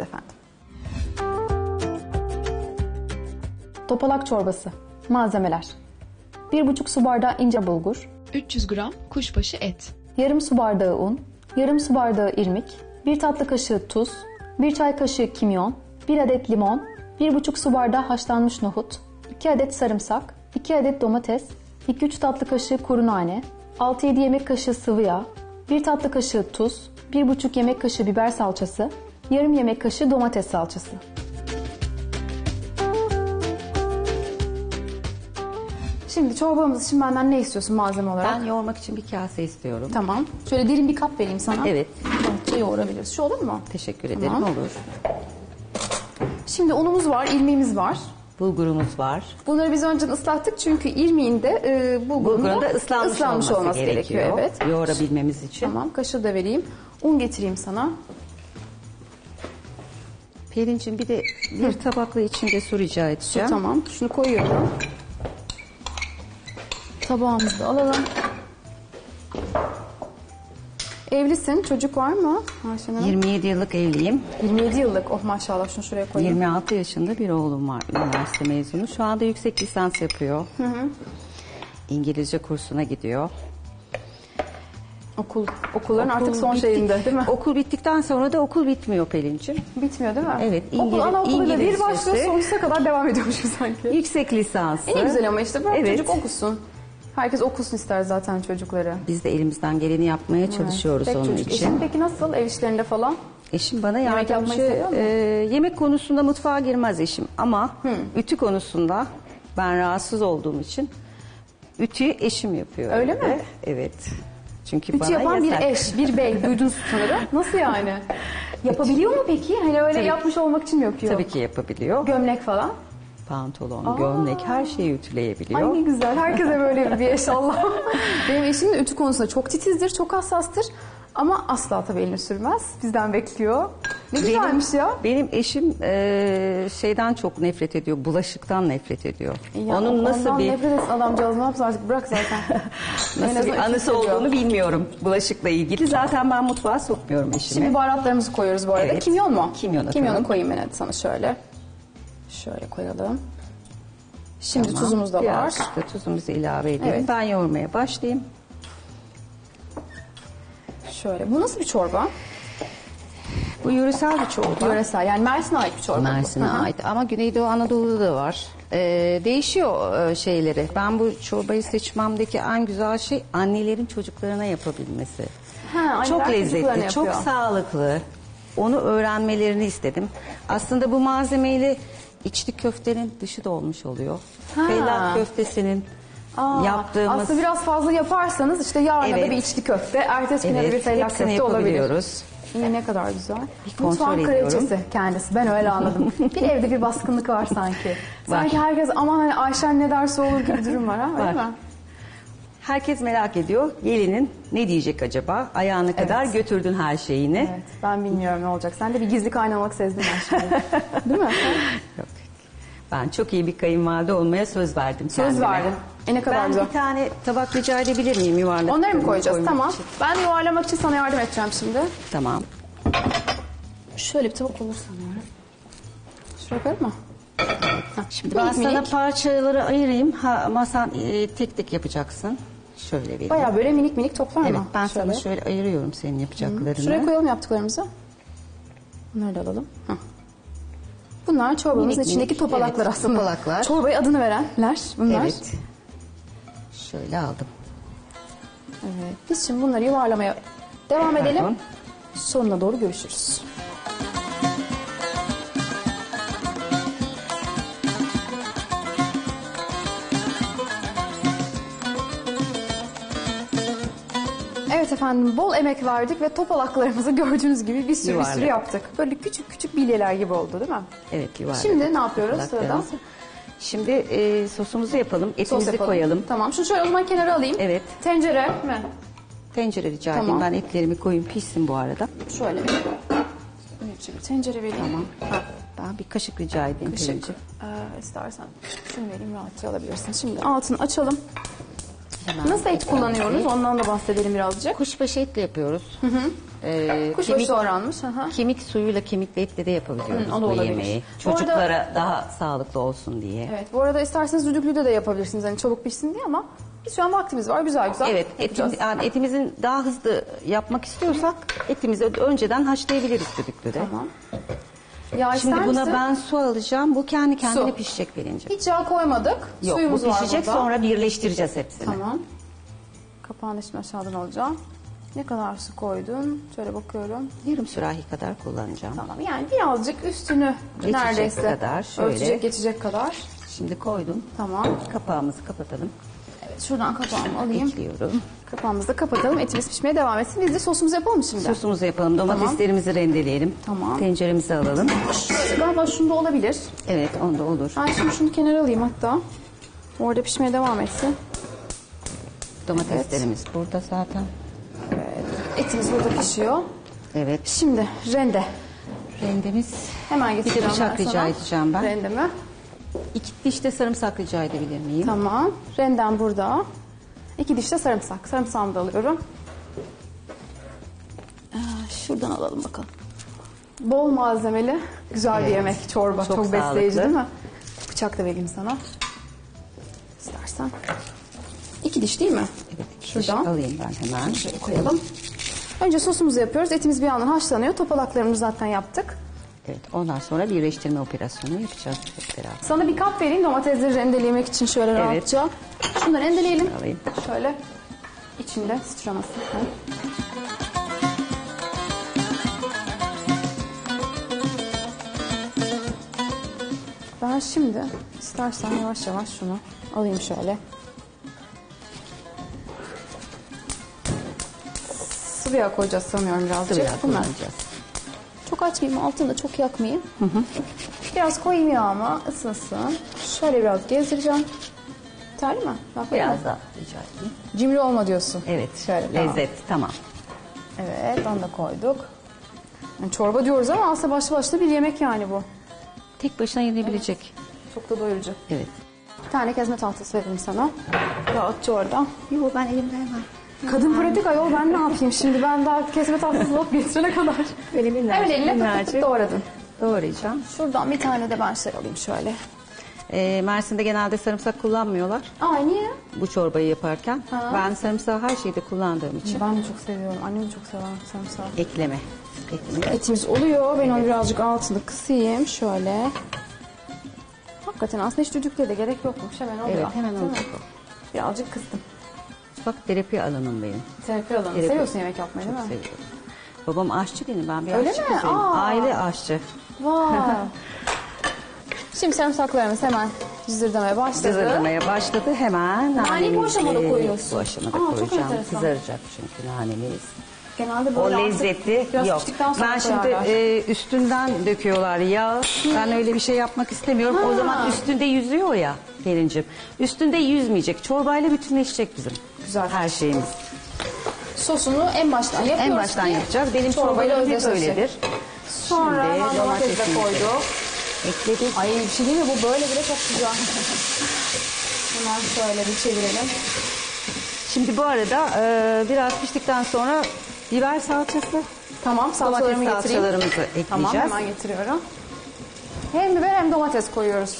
efendim. Topalak çorbası. Malzemeler. 1,5 su bardağı ince bulgur, 300 gram kuşbaşı et, yarım su bardağı un, yarım su bardağı irmik, 1 tatlı kaşığı tuz, 1 çay kaşığı kimyon, 1 adet limon, 1,5 su bardağı haşlanmış nohut, 2 adet sarımsak, 2 adet domates, 2-3 tatlı kaşığı kuru nane, 6-7 yemek kaşığı sıvı yağ, 1 tatlı kaşığı tuz, 1,5 yemek kaşığı biber salçası, yarım yemek kaşığı domates salçası. Şimdi çorbamız için benden ne istiyorsun malzeme olarak? Ben yoğurmak için bir kase istiyorum. Tamam. Şöyle derin bir kap vereyim sana. Evet. Rahatça yoğurabiliriz. Şu olur mu? Teşekkür ederim. Tamam. Olur. Şimdi unumuz var, irmiğimiz var. Bulgurumuz var. Bunları biz önceden ıslattık çünkü irmiğinde e, bulgurun da da ıslanmış, olması, olması gerekiyor. gerekiyor. Evet. Yoğurabilmemiz için. Tamam, kaşığı da vereyim. Un getireyim sana. Pelincim bir de bir tabakla içinde su rica edeceğim. Tamam, şunu koyuyorum. Tabağımızı da alalım. Evlisin, çocuk var mı Ayşen Hanım? 27 yıllık evliyim. 27 yıllık. Oh maşallah şunu şuraya koyayım. 26 yaşında bir oğlum var. Üniversite mezunu. Şu anda yüksek lisans yapıyor. İngilizce kursuna gidiyor. Okul, okulların artık Okul son bitti- şeyinde değil mi? Okul bittikten sonra da okul bitmiyor Pelincim. Bitmiyor değil mi? Evet, Okul İngiliz- anaokuluyla bir İngilizcesi. başlıyor sonsuza kadar devam ediyormuş gibi sanki. Yüksek lisansı. En güzel ama işte bırak Evet. çocuk okusun. Herkes okusun ister zaten çocukları. Biz de elimizden geleni yapmaya çalışıyoruz Tek onun çocuk. için. Eşin peki nasıl ev işlerinde falan? Eşim bana Yemek yardımcı. mu? e, yemek konusunda mutfağa girmez eşim ama ütü konusunda ben rahatsız olduğum için ütüyü eşim yapıyor. Öyle evde. mi? Evet. Çünkü Ütü bana yapan yasak. bir eş, bir bey. Duydunuz sanırım. Nasıl yani? Yapabiliyor mu peki? Hani öyle Tabii. yapmış olmak için mi yapıyor? Tabii ki yapabiliyor. Gömlek falan. Pantolon, gömlek her şeyi ütüleyebiliyor. Ay ne güzel. Herkese böyle bir eş Allah. Benim eşim de ütü konusunda çok titizdir, çok hassastır. Ama asla tabii elini sürmez. Bizden bekliyor. Ne güzelmiş ya. Benim eşim e, şeyden çok nefret ediyor, bulaşıktan nefret ediyor. Ya Onun nasıl bir nefret etsin adamcağız ne yapsın artık bırak zaten. En nasıl bir anısı olduğunu bilmiyorum bulaşıkla ilgili. Zaten ben mutfağa sokmuyorum eşimi. Şimdi baharatlarımızı koyuyoruz bu arada. Evet. Kimyon mu? Kimyon Kimyonu koyayım ben hadi sana şöyle. Şöyle koyalım. Şimdi Tamam. tuzumuz da var. Birazcık da tuzumuzu ilave edelim. Evet. Ben yoğurmaya başlayayım. Şöyle. Bu nasıl bir çorba? Bu yöresel bir çorba. Yöresel. Yani Mersin'e ait bir çorba. Mersin'e ait ama Güneydoğu Anadolu'da da var. Ee, değişiyor e, şeyleri. Ben bu çorbayı seçmemdeki en güzel şey annelerin çocuklarına yapabilmesi. Ha, anneler çok çocuklarına lezzetli, çok yapıyor. sağlıklı. Onu öğrenmelerini istedim. Aslında bu malzemeyle içli köftenin dışı da olmuş oluyor. Ha. Fellah köftesinin Aa, yaptığımız Aslında biraz fazla yaparsanız işte yarın da Evet. bir içli köfte, ertesi güne de bir fellah hepsini köfte olabilir. yapabiliyoruz. Yine ne kadar güzel. kontrol Mutfağın ediyorum. kraliçesi kendisi. Ben öyle anladım. bir evde bir baskınlık var sanki. Sanki herkes aman hani Ayşen ne derse olur gibi durum var ha öyle Var. mi? Herkes merak ediyor. Gelinin ne diyecek acaba? Ayağına kadar götürdün her şeyini. Evet ben bilmiyorum ne olacak. Sen de bir gizli kaynamak sezdin şimdi. Değil mi? Yok. Ben çok iyi bir kayınvalide olmaya söz verdim Söz kendime. verdin. E ne kadar ben güzel. bir tane tabak rica edebilir miyim yuvarlak? Onları mı koyacağız? koymak Tamam. için? Ben yuvarlamak için sana yardım edeceğim şimdi. Tamam. Şöyle bir tabak olur sanıyorum. Şuraya koyalım mı? Şimdi ben Minik sana minik. parçaları ayırayım. Ha, ama sen e, tek tek yapacaksın. Şöyle vereyim. Bayağı böyle minik minik toplar Evet mı? ben sana şöyle ayırıyorum senin yapacaklarını. Şuraya koyalım yaptıklarımızı. Bunları da alalım. Hah. Bunlar çorbamızın Minik içindeki minik, topalaklar evet, aslında. topalaklar. Çorbaya adını verenler bunlar. Evet. Şöyle aldım. Evet. Biz şimdi bunları yuvarlamaya devam edelim. Pardon. Sonuna doğru görüşürüz. Evet efendim bol emek verdik ve topalaklarımızı gördüğünüz gibi bir sürü bir sürü Yuvarladık. yaptık. Böyle küçük küçük bilyeler gibi oldu değil mi? Evet yuvarladık. Şimdi ne yapıyoruz sırada? Şimdi e, sosumuzu yapalım. Sos Etimizi yapalım. koyalım. Tamam. Şunu şöyle o zaman kenara alayım. Evet. Tencere mi? Tencere rica Tamam. edeyim. Ben etlerimi koyayım pişsin bu arada. Şöyle. Önce bir tencere vereyim. Tamam. Ben bir kaşık rica edeyim. Kaşık. Pelin'ciğim. Ee, istersen şunu vereyim rahatça alabilirsin. Şimdi altını açalım. Hemen Nasıl et kullanıyoruz? Ondan da bahsedelim birazcık. Kuşbaşı etle yapıyoruz. Ee, Kuşbaşı kemik, doğranmış. Aha. kemik suyuyla kemikli etle de yapabiliyoruz Hı, o da bu olabilir. yemeği. Bu arada- Çocuklara daha sağlıklı olsun diye. Evet bu arada isterseniz düdüklüde de yapabilirsiniz hani çabuk pişsin diye ama biz şu an vaktimiz var güzel güzel Evet, yapacağız. etim, yani etimizin daha hızlı yapmak istiyorsak etimizi önceden haşlayabiliriz düdüklüde. Tamam. Ya Şimdi ister buna misin? ben su alacağım. Bu kendi kendine Su. pişecek birinci. Hiç yağ koymadık. Yok, Suyumuz bu var pişecek burada. sonra birleştireceğiz hepsini. Tamam. Kapağını şimdi aşağıdan alacağım. Ne kadar su koydun? Şöyle bakıyorum. Yarım sürahi kadar kullanacağım. Tamam yani birazcık üstünü Geçecek neredeyse kadar, şöyle. ölçecek geçecek kadar. Şimdi koydum. Tamam. Kapağımızı kapatalım. Evet şuradan kapağımı alayım. Ekliyorum. Kapağımızı da kapatalım. Etimiz pişmeye devam etsin. Biz de sosumuzu yapalım şimdi. Sosumuzu yapalım. Domateslerimizi rendeleyelim. Tamam. Tenceremizi alalım. Galiba şunda olabilir. Evet, onda olur. Ben şimdi şunu kenara alayım hatta. Orada pişmeye devam etsin. Domateslerimiz burada zaten. Etimiz burada pişiyor. Evet. Şimdi rende. Rendemiz. Hemen Bir de getireceğim bıçak ben rica sana. edeceğim ben. Rendemi. İki diş de sarımsak rica edebilir miyim? Tamam. Rendem burada. İki diş de sarımsak. Sarımsağımı da alıyorum. Aa, şuradan alalım bakalım. Bol malzemeli, güzel bir Evet. yemek, çorba. Çok Çok, besleyici sağlıklı. değil mi? Bıçak da vereyim sana. İstersen. İki diş değil mi? Evet, Şuradan. alayım ben hemen. Şöyle koyalım. Önce sosumuzu yapıyoruz. Etimiz bir yandan haşlanıyor. Topalaklarımızı zaten yaptık. Evet, ondan sonra birleştirme operasyonu yapacağız hep beraber. Sana bir kap vereyim domatesleri rendelemek için şöyle Evet. rahatça. Da rendeleyelim. Alayım. Şöyle içinde sıçramasın. Ben şimdi istersen yavaş yavaş şunu alayım şöyle. Sıvı yağ koyacağız sanıyorum birazcık. Sıvı yağ kullanacağız. Çok açmayayım altını da çok yakmayayım. Biraz koyayım yağıma ısınsın. Şöyle biraz gezdireceğim. Yeterli mi? Bak, Biraz daha rica edeyim. Cimri olma diyorsun. Evet, Şöyle, tamam. lezzet tamam. Evet onu da koyduk. Yani çorba diyoruz ama aslında başlı başlı bir yemek yani bu. Tek başına yenebilecek. Çok da doyurucu. Evet. Bir tane kezme tahtası vereyim sana. Rahatça orada. Yo ben elimde hemen. Kadın pratik ayol ben ne yapayım şimdi ben daha kesme tahtası alıp getirene kadar. Böyle minnacık, Hemen eline pıt pıt minnacık. pıt doğradın. Doğrayacağım. Şuradan bir tane de ben şey alayım şöyle. Ee, Mersin'de genelde sarımsak kullanmıyorlar Ay niye? bu çorbayı yaparken. Ha. Ben sarımsağı her şeyde kullandığım için Ben de çok seviyorum. Annem de çok sever sarımsağı. ekleme. Ekleme. Etimiz oluyor. Ben onu birazcık altını kısayım. Şöyle. Hakikaten aslında hiç düdüklüğe de gerek yokmuş. Hemen oluyor. Evet, hemen Değil mi? olacak Birazcık kıstım. Bak terapi alanım benim. Terapi alanı. Terapi. Seviyorsun yemek yapmayı değil mi? Seviyorum. Babam aşçı benim. Ben bir Öyle aşçı mi? kızıyım. Aa. Aile aşçı. Vay. Şimdi sarımsaklarımız hemen cızırdamaya başladı. Cızırlamaya başladı. Hemen Naneyi bu nanemizi- aşamada koyuyorsun. Bu aşamada Aa, çok koyacağım. enteresan. Kızaracak çünkü nanemiz. Genelde O böyle artık lezzeti biraz yok. piştikten sonra Ben şimdi koyarlar. e, üstünden döküyorlar yağ. Ben öyle bir şey yapmak istemiyorum. O Ha. zaman üstünde yüzüyor ya Pelincim. Üstünde yüzmeyecek. Çorbayla bütünleşecek bizim. Güzel. Her şeyimiz. Sosunu en baştan yapıyoruz. En baştan ki yapacağız. Benim çorbalarım hep öyledir. Sonra Şimdi hemen domates de koyduk. Ekledik. Ay bir şey değil mi? Bu böyle bile çok güzel. Hemen şöyle bir çevirelim. Şimdi bu arada e, biraz piştikten sonra biber salçası, Tamam salçalarımı getireyim. salçalarımızı ekleyeceğiz. Tamam hemen getiriyorum. Hem biber hem domates koyuyoruz.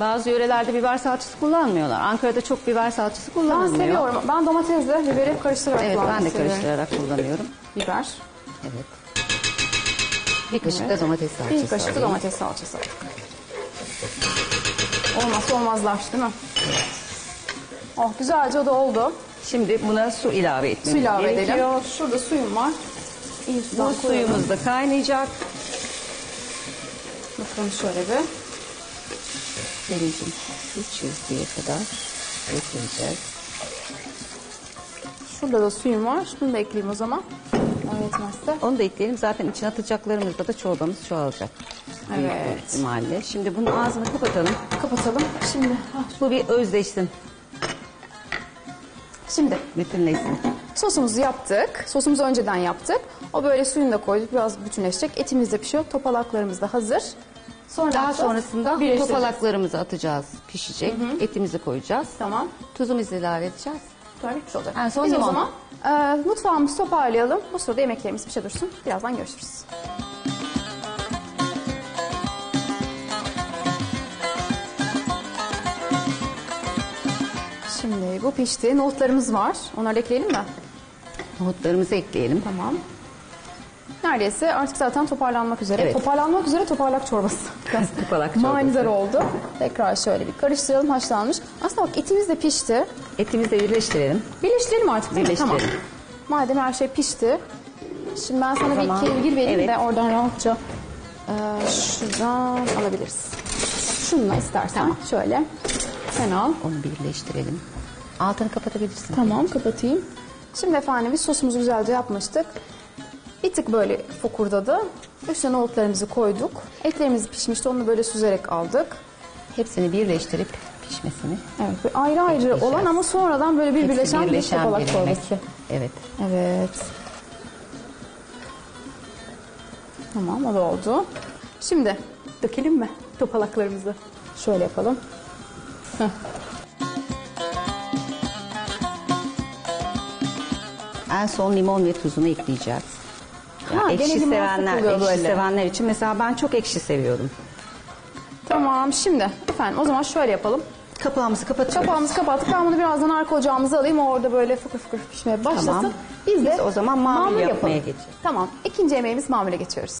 Bazı yörelerde biber salçası kullanmıyorlar. Ankara'da çok biber salçası Ben kullanılmıyor. seviyorum. Ben domatesle biberi karıştırarak Evet ben kullanmayı de seviyorum. karıştırarak kullanıyorum. Biber. Evet. Bir kaşık da domates salçası Bir kaşık da alayım. domates salçası. Olmazsa olmazlar değil mi? Oh güzelce o da oldu. Şimdi buna su ilave Su etmemiz ilave gerekiyor. edelim. Şurada suyum var. İyi sudan Bu koyalım. suyumuz da kaynayacak. Bakalım şöyle bir. Denizin su çizgiye kadar getireceğiz. Şurada da suyum var. Şunu da ekleyeyim o zaman. O yetmezse. Onu da ekleyelim. Zaten içine atacaklarımızda da çorbamız çoğalacak. Büyük Evet. ihtimalle. Şimdi bunun ağzını kapatalım. Kapatalım. Şimdi. ah, Bu bir özleşsin, Şimdi bütünleşsin. sosumuzu yaptık. Sosumuzu önceden yaptık. O böyle suyunu da koyduk. Biraz bütünleşecek. Etimiz de pişiyor. Topalaklarımız da hazır. Sonra Daha sonrasında topalaklarımızı atacağız, pişecek. Etimizi koyacağız. Tamam. Tuzumuzu ilave edeceğiz. Böyle bitmiş olacak. En son Biz o limon. zaman e, mutfağımızı toparlayalım. Bu sırada yemeklerimiz bir şey dursun. Birazdan görüşürüz. Şimdi bu pişti. Nohutlarımız var. Onları ekleyelim mi? Nohutlarımızı ekleyelim. Tamam. Neredeyse artık zaten toparlanmak üzere. Evet. Toparlanmak üzere toparlak çorbası. Biraz Topalak çorbası. Manidar oldu. Tekrar şöyle bir karıştıralım haşlanmış. Aslında bak etimiz de pişti. Etimizi de birleştirelim. Birleştirelim artık değil mi? Birleştirelim. Tamam. Madem her şey pişti. Şimdi ben sana Tamam. bir kevgir vereyim Evet. de oradan rahatça e, şuradan alabiliriz. Şununla istersen şöyle. Sen al. Onu birleştirelim. Altını kapatabilirsin. Tamam kapatayım. Şimdi efendim biz sosumuzu güzelce yapmıştık. Bir tık böyle fokurdadı. Üstüne nohutlarımızı koyduk. Etlerimiz pişmişti onu böyle süzerek aldık. Hepsini birleştirip pişmesini. Evet böyle ayrı ayrı olan ama sonradan böyle bir Hepsi birleşen, bir birleşen şapalak bir yemek. çorbası. Evet. Evet. Tamam o da oldu. Şimdi dökelim mi topalaklarımızı? Şöyle yapalım. Heh. En son limon ve tuzunu ekleyeceğiz. Ha, ekşi sevenler, ekşi böyle. sevenler için mesela ben çok ekşi seviyorum. Tamam şimdi efendim o zaman şöyle yapalım. Kapağımızı kapatıyoruz. Kapağımızı kapattık. Ben bunu birazdan arka ocağımıza alayım. O orada böyle fıkır fıkır pişmeye başlasın. Tamam. Biz de Biz o zaman mamul yapmaya yapalım. geçelim. Tamam. İkinci yemeğimiz mamule geçiyoruz.